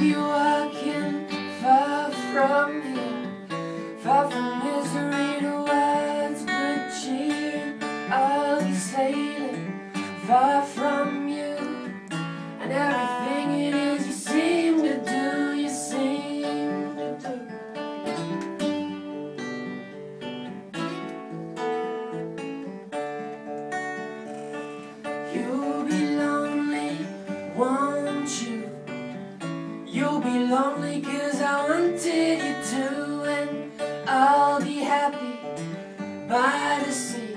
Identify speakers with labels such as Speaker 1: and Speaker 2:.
Speaker 1: be walking far from here, far from misery to words good cheer. I'll be sailing far from lonely cause I wanted you to And I'll be happy by the sea